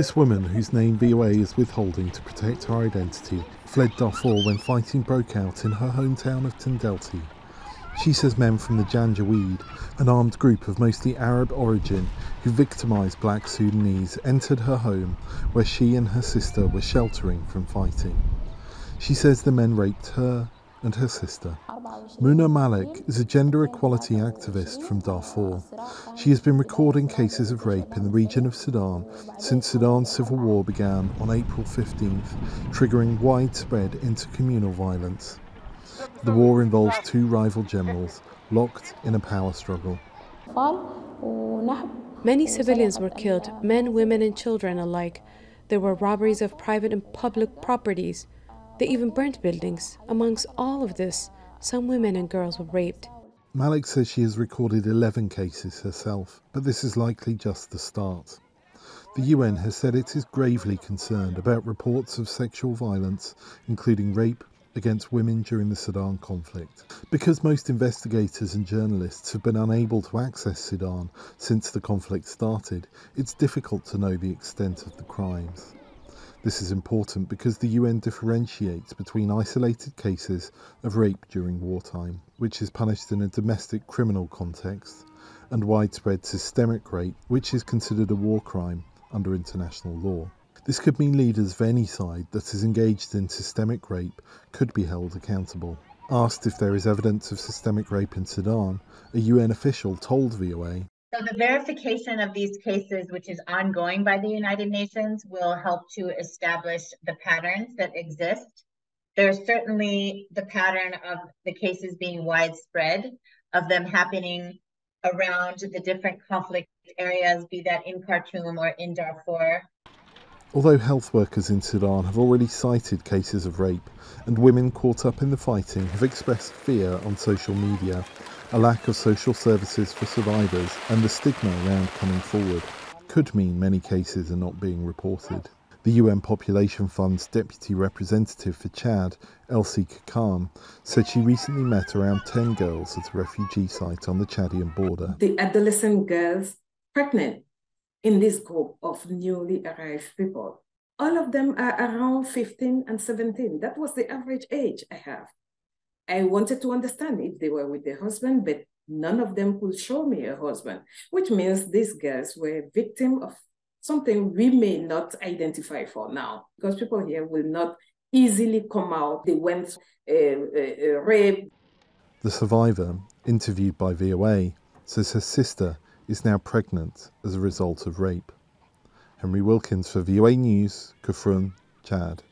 This woman, whose name VOA is withholding to protect her identity, fled Darfur when fighting broke out in her hometown of Tendelti. She says men from the Janjaweed, an armed group of mostly Arab origin who victimised black Sudanese, entered her home where she and her sister were sheltering from fighting. She says the men raped her and her sister. Muna Malik is a gender equality activist from Darfur. She has been recording cases of rape in the region of Sudan since Sudan's civil war began on April 15th, triggering widespread intercommunal violence. The war involves two rival generals locked in a power struggle. Many civilians were killed, men, women, and children alike. There were robberies of private and public properties. They even burnt buildings. Amongst all of this, some women and girls were raped. Malik says she has recorded 11 cases herself, but this is likely just the start. The UN has said it is gravely concerned about reports of sexual violence, including rape, against women during the Sudan conflict. Because most investigators and journalists have been unable to access Sudan since the conflict started, it's difficult to know the extent of the crimes. This is important because the UN differentiates between isolated cases of rape during wartime, which is punished in a domestic criminal context, and widespread systemic rape, which is considered a war crime under international law. This could mean leaders of any side that is engaged in systemic rape could be held accountable. Asked if there is evidence of systemic rape in Sudan, a UN official told VOA so the verification of these cases, which is ongoing by the United Nations, will help to establish the patterns that exist. There's certainly the pattern of the cases being widespread, of them happening around the different conflict areas, be that in Khartoum or in Darfur. Although health workers in Sudan have already cited cases of rape, and women caught up in the fighting have expressed fear on social media, a lack of social services for survivors and the stigma around coming forward could mean many cases are not being reported. The UN Population Fund's deputy representative for Chad, Elsie Kakan, said she recently met around 10 girls at a refugee site on the Chadian border. The adolescent girls pregnant in this group of newly arrived people. All of them are around 15 and 17. That was the average age I have. I wanted to understand if they were with their husband, but none of them could show me a husband, which means these girls were victim of something we may not identify for now, because people here will not easily come out. They went uh, uh, uh, rape. The survivor, interviewed by VOA, says her sister is now pregnant as a result of rape. Henry Wilkins for VOA News, Kafrun, Chad.